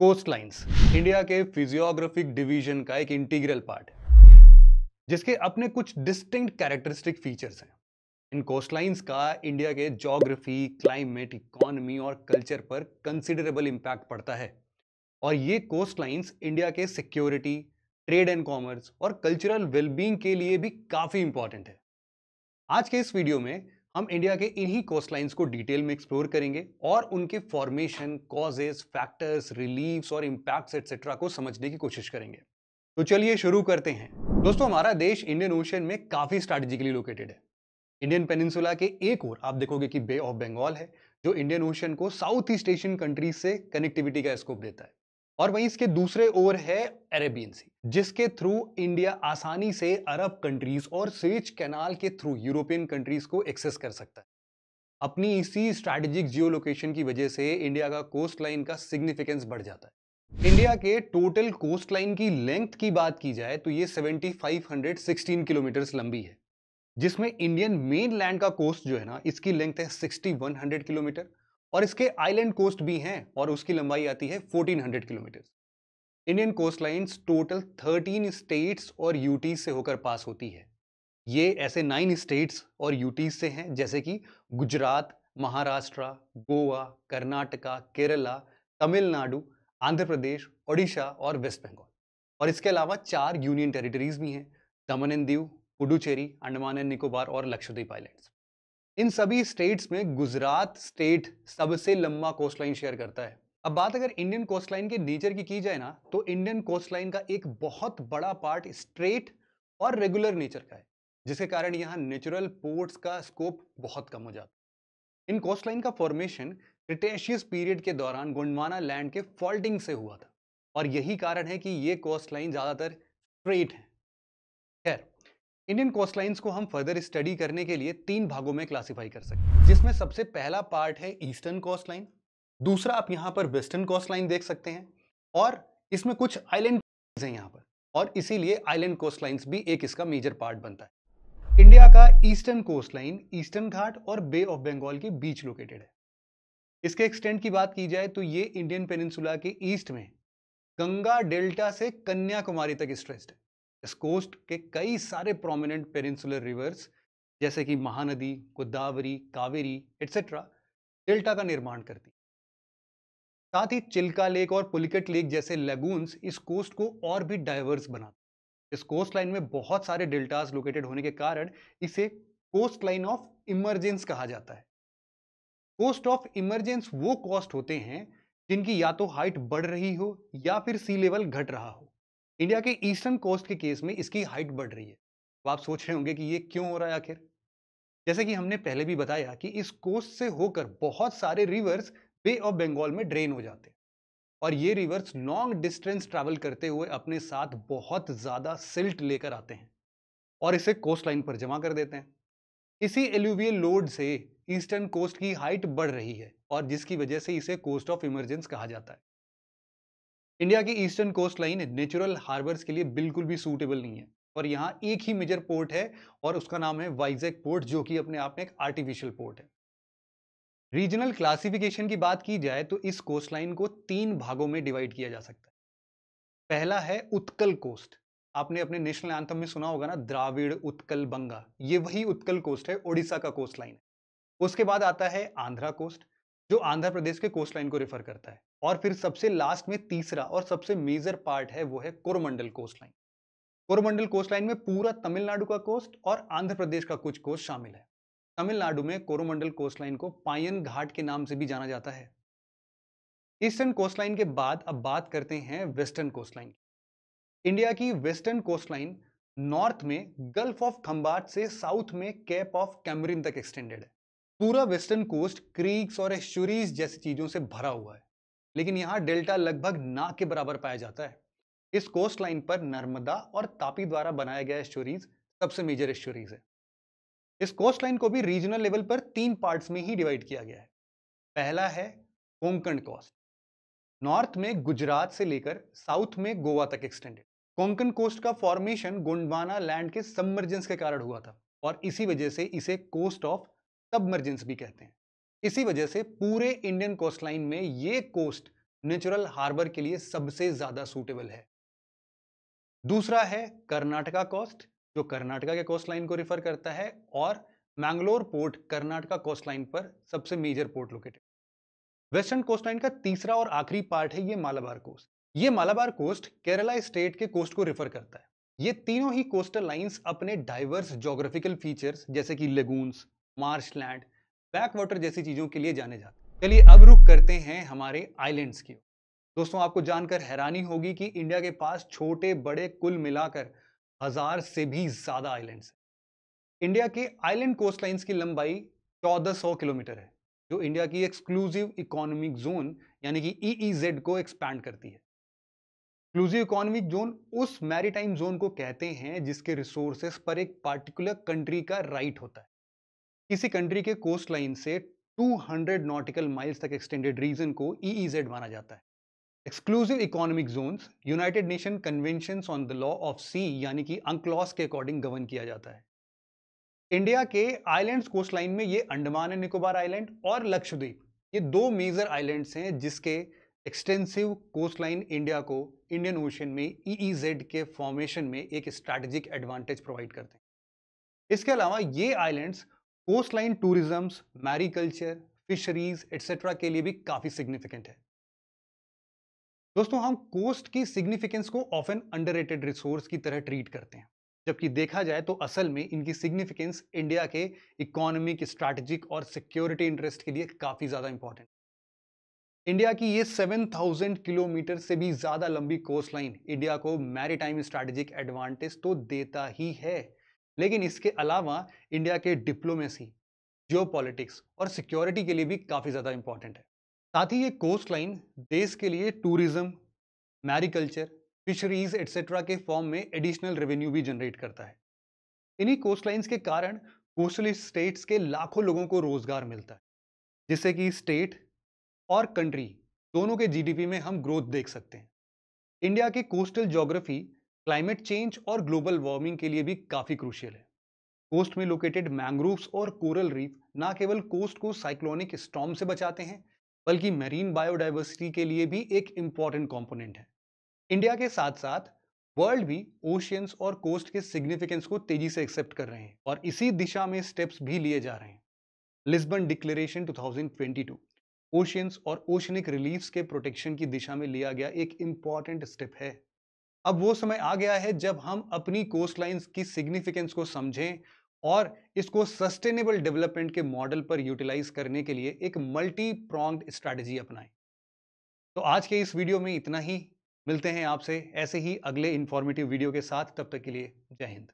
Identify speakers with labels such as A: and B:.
A: Coast lines India के physiographic division का एक इंटीग्रल पार्ट है, जिसके अपने कुछ डिस्टिंक्ट कैरेक्टरिस्टिक फीचर्स हैं। इन कोस्ट लाइन्स का इंडिया के जोग्राफी क्लाइमेट इकोनॉमी और कल्चर पर कंसिडरेबल इम्पैक्ट पड़ता है। और ये कोस्ट लाइन्स इंडिया के सिक्योरिटी ट्रेड एंड कॉमर्स और कल्चरल वेलबींग के लिए भी काफ़ी इंपॉर्टेंट है। आज के इस वीडियो में हम इंडिया के इन्हीं कोस्ट लाइन्स को डिटेल में एक्सप्लोर करेंगे और उनके फॉर्मेशन कॉजेस फैक्टर्स रिलीव्स और इम्पैक्ट्स एटसेट्रा को समझने की कोशिश करेंगे। तो चलिए शुरू करते हैं। दोस्तों, हमारा देश इंडियन ओशन में काफ़ी स्ट्रैटेजिकली लोकेटेड है। इंडियन पेनिनसुला के एक और आप देखोगे कि बे ऑफ़ बंगाल है, जो इंडियन ओशन को साउथ ईस्ट एशियन कंट्रीज़ से कनेक्टिविटी का स्कोप देता है। और वहीं इसके दूसरे ओर है अरेबियन सी, जिसके थ्रू इंडिया आसानी से अरब कंट्रीज़ और स्वेच कैनाल के थ्रू यूरोपियन कंट्रीज़ को एक्सेस कर सकता है। अपनी इसी स्ट्रैटेजिक जियो लोकेशन की वजह से इंडिया का कोस्ट लाइन का सिग्निफिकेंस बढ़ जाता है। इंडिया के टोटल कोस्ट लाइन की लेंथ की बात की जाए तो ये 7516 किलोमीटर लंबी है, जिसमें इंडियन मेन लैंड का कोस्ट जो है ना, इसकी लेंथ है 6100 किलोमीटर और इसके आइलैंड कोस्ट भी हैं और उसकी लंबाई आती है 1400 kilometre Indian coast lines total 13 states और यूटी से होकर पास होती है। ये ऐसे नाइन स्टेट्स और यूटी से हैं, जैसे कि गुजरात, महाराष्ट्र, गोवा, कर्नाटका, केरला, तमिलनाडु, आंध्र प्रदेश, ओडिशा और वेस्ट बंगाल। और इसके अलावा चार यूनियन टेरिटरीज भी हैं, दमन एंड दीव, पुडुचेरी, अंडमान एंड निकोबार और लक्षद्वीप आइलैंड्स इन सभी स्टेट्स में गुजरात स्टेट सबसे लंबा कोस्ट लाइन शेयर करता है। अब बात अगर इंडियन कोस्ट लाइन के नेचर की की जाए ना तो इंडियन कोस्ट लाइन का एक बहुत बड़ा पार्ट स्ट्रेट और रेगुलर नेचर का है, जिसके कारण यहाँ नेचुरल पोर्ट्स का स्कोप बहुत कम हो जाता है। इन कोस्ट लाइन का फॉर्मेशन क्रिटेशियस पीरियड के दौरान गोंडवाना लैंड के फॉल्टिंग से हुआ था, और यही कारण है कि ये कोस्ट लाइन ज़्यादातर स्ट्रेट है। खैर इंडियन कोस्ट कोस्टलाइंस को हम फर्दर स्टडी करने के लिए तीन भागों में क्लासिफाई कर सकते हैं। जिसमें सबसे पहला पार्ट है ईस्टर्न कोस्टलाइन दूसरा आप यहाँ पर वेस्टर्न कोस्टलाइन देख सकते हैं और इसमें कुछ आइलैंड हैं यहाँ पर और इसीलिए आइलैंड कोस्टलाइंस भी एक इसका मेजर पार्ट बनता है। इंडिया का ईस्टर्न कोस्टलाइन ईस्टर्न घाट और बे ऑफ़ बंगाल के बीच लोकेटेड है। इसके एक्सटेंट की बात की जाए तो ये इंडियन पेनिनसुला के ईस्ट में गंगा डेल्टा से कन्याकुमारी तक स्ट्रेस्ड है। इस कोस्ट के कई सारे प्रोमिनेंट पेरिनसुलर रिवर्स जैसे कि महानदी, गोदावरी, कावेरी एट्सेट्रा डेल्टा का निर्माण करती साथ ही चिल्का लेक और पुलिकट लेक जैसे लेगून्स इस कोस्ट को और भी डाइवर्स बनाते इस कोस्ट लाइन में बहुत सारे डेल्टास लोकेटेड होने के कारण इसे कोस्ट लाइन ऑफ़ इमरजेंस कहा जाता है। कोस्ट ऑफ़ इमरजेंस वो कोस्ट होते हैं जिनकी या तो हाइट बढ़ रही हो या फिर सी लेवल घट रहा हो। इंडिया के ईस्टर्न कोस्ट के केस में इसकी हाइट बढ़ रही है। तो आप सोच रहे होंगे कि ये क्यों हो रहा है आखिर? जैसे कि हमने पहले भी बताया कि इस कोस्ट से होकर बहुत सारे रिवर्स बे ऑफ़ बंगाल में ड्रेन हो जाते हैं। और ये रिवर्स लॉन्ग डिस्टेंस ट्रैवल करते हुए अपने साथ बहुत ज़्यादा सिल्ट लेकर आते हैं और इसे कोस्ट लाइन पर जमा कर देते हैं। इसी एल्यूवियल लोड से ईस्टर्न कोस्ट की हाइट बढ़ रही है और जिसकी वजह से इसे कोस्ट ऑफ़ इमरजेंस कहा जाता है। इंडिया की eastern coast line natural harbours के लिए बिल्कुल भी सूटेबल नहीं है। और यहाँ एक ही मेजर पोर्ट है और उसका नाम है वाइजैक पोर्ट, जो कि अपने आप में एक आर्टिफिशियल पोर्ट है। रीजनल क्लासिफिकेशन की बात की जाए तो इस कोस्ट लाइन को तीन भागों में डिवाइड किया जा सकता है। पहला है उत्कल कोस्ट। आपने अपने नेशनल एंथम में सुना होगा ना, द्राविड़, उत्कल, बंगा। ये वही उत्कल कोस्ट है, ओडिशा का कोस्ट लाइन है। उसके बाद आता है आंध्रा कोस्ट। जो आंध्र प्रदेश के कोस्ट लाइन को रेफर करता है। और फिर सबसे लास्ट में तीसरा और सबसे मेजर पार्ट है, वो है Coromandel coast line Coromandel coast line में पूरा तमिलनाडु का कोस्ट और आंध्र प्रदेश का कुछ कोस्ट शामिल है। तमिलनाडु में कोरोमंडल कोस्ट लाइन को पायन घाट के नाम से भी जाना जाता है। ईस्टर्न कोस्ट लाइन के बाद अब बात करते हैं वेस्टर्न कोस्ट लाइन इंडिया की वेस्टर्न कोस्ट लाइन नॉर्थ में गल्फ ऑफ़ खम्बाट से साउथ में कैप ऑफ़ कैमरिन तक एक्सटेंडेड है। पूरा वेस्टर्न कोस्ट क्रीक्स और एस्चुरीज जैसी चीज़ों से भरा हुआ है। लेकिन यहाँ डेल्टा लगभग ना के बराबर पाया जाता है। इस कोस्ट लाइन पर नर्मदा और तापी द्वारा बनाया गया एस्चुरीज सबसे मेजर एस्चुरीज है। इस कोस्ट लाइन को भी रीजनल लेवल पर तीन पार्ट्स में ही डिवाइड किया गया है। पहला है कोंकण कोस्ट। नॉर्थ में गुजरात से लेकर साउथ में गोवा तक एक्सटेंडेड। कोंकण कोस्ट का फॉर्मेशन गोंडवाना लैंड के सबमर्जेंस के कारण हुआ था और इसी वजह से इसे कोस्ट ऑफ़ सबमर्जेंस भी कहते हैं। इसी वजह से पूरे इंडियन कोस्ट लाइन में ये कोस्ट नेचुरल हार्बर के लिए सबसे ज़्यादा सूटेबल है। दूसरा है कर्नाटका कोस्ट, जो कर्नाटका के कोस्ट लाइन को रिफर करता है, और Mangalore port, Karnataka coast line पर सबसे major port located. Western coast line का तीसरा और आखिरी पार्ट है ये मालाबार कोस्ट। ये मालाबार कोस्ट केरला स्टेट के कोस्ट को रिफर करता है। ये तीनों ही कोस्टल लाइंस अपने डाइवर्स जोग्राफिकल फीचर्स, जैसे कि लेगून्स मार्शलैंड बैकवाटर जैसी चीज़ों के लिए जाने जाते हैं। चलिए अब रुक करते हैं हमारे आइलैंड्स की दोस्तों, आपको जानकर हैरानी होगी कि इंडिया के पास छोटे, बड़े कुल मिलाकर हज़ार से भी ज़्यादा आइलैंड्स इंडिया के आइलैंड कोस्ट लाइन्स की लंबाई 1400 किलोमीटर है, जो इंडिया की एक्सक्लूसिव इकोनॉमिक जोन, यानी कि ईईजेड e को एक्सपैंड करती है। एक्सक्लूसिव इकोनॉमिक जोन उस मैरीटाइम जोन को कहते हैं जिसके रिसोर्सेस पर एक पार्टिकुलर कंट्री का राइट होता है। किसी कंट्री के कोस्ट लाइन से 200 नॉटिकल माइल्स तक एक्सटेंडेड रीजन को ईईजेड e माना जाता है। Exclusive economic zones United Nation convention on the law of sea यानी कि अंकलॉस के अकॉर्डिंग गवर्न किया जाता है। इंडिया के आइलैंड्स कोस्ट लाइन में ये अंडमान एंड निकोबार आइलैंड और लक्षद्वीप ये दो मेजर आइलैंड्स हैं जिसके एक्सटेंसिव कोस्ट लाइन इंडिया को इंडियन ओशन में ईईजेड e के फॉर्मेशन में एक स्ट्रैटेजिक एडवांटेज प्रोवाइड करते हैं। इसके अलावा ये islands coast line tourism mariculture fisheries etcetera के लिए भी काफ़ी सिग्निफिकेंट है। दोस्तों, हम कोस्ट की सिग्निफिकेंस को ऑफन अंडररेटेड रिसोर्स की तरह ट्रीट करते हैं। जबकि देखा जाए तो असल में इनकी सिग्निफिकेंस इंडिया के इकोनॉमिक स्ट्रैटेजिक और सिक्योरिटी इंटरेस्ट के लिए काफ़ी ज़्यादा इंपॉर्टेंट इंडिया की ये 7000 किलोमीटर से भी ज़्यादा लंबी कोस्ट लाइन इंडिया को मैरीटाइम स्ट्रैटेजिक एडवांटेज तो देता ही है। लेकिन इसके अलावा इंडिया के डिप्लोमेसी जियोपॉलिटिक्स और सिक्योरिटी के लिए भी काफ़ी ज़्यादा इंपॉर्टेंट है। साथ ही ये कोस्ट लाइन देश के लिए टूरिज़्म मैरीकल्चर फिशरीज एटसेट्रा के फॉर्म में एडिशनल रेवेन्यू भी जनरेट करता है। इन्हीं कोस्ट लाइन्स के कारण कोस्टल स्टेट्स के लाखों लोगों को रोज़गार मिलता है, जिससे कि स्टेट और कंट्री दोनों के जीडीपी में हम ग्रोथ देख सकते हैं। इंडिया की कोस्टल ज्योग्राफी क्लाइमेट चेंज और ग्लोबल वार्मिंग के लिए भी काफ़ी क्रूशियल है। कोस्ट में लोकेटेड मैंग्रोव्स और कोरल रीफ ना केवल कोस्ट को साइक्लोनिक स्टॉम से बचाते हैं, बल्कि मेरीन बायोडाइवर्सिटी के लिए भी एक इंपॉर्टेंट कॉम्पोनेंट है। इंडिया के साथ साथ वर्ल्ड भी ओशियंस और कोस्ट के सिग्निफिकेंस को तेज़ी से एक्सेप्ट कर रहे हैं और इसी दिशा में स्टेप्स भी लिए जा रहे हैं। लिस्बन डिक्लेरेशन 2022 ओशियंस और ओशनिक रिलीफ्स के प्रोटेक्शन की दिशा में लिया गया एक इंपॉर्टेंट स्टेप है। अब वो समय आ गया है जब हम अपनी कोस्ट लाइन्स की सिग्निफिकेंस को समझें और इसको सस्टेनेबल डेवलपमेंट के मॉडल पर यूटिलाइज करने के लिए एक मल्टी प्रॉन्ग्ड स्ट्रैटेजी अपनाएँ। तो आज के इस वीडियो में इतना ही। मिलते हैं आपसे ऐसे ही अगले इन्फॉर्मेटिव वीडियो के साथ। तब तक के लिए जय हिंद।